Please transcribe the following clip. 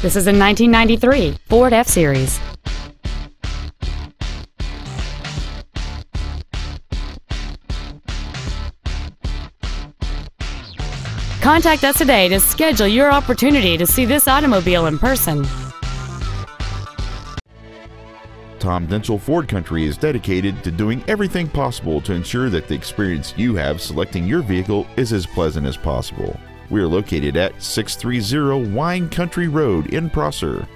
This is a 1993 Ford F-Series. Contact us today to schedule your opportunity to see this automobile in person. Tom Denchel Ford Country is dedicated to doing everything possible to ensure that the experience you have selecting your vehicle is as pleasant as possible. We are located at 630 Wine Country Road in Prosser.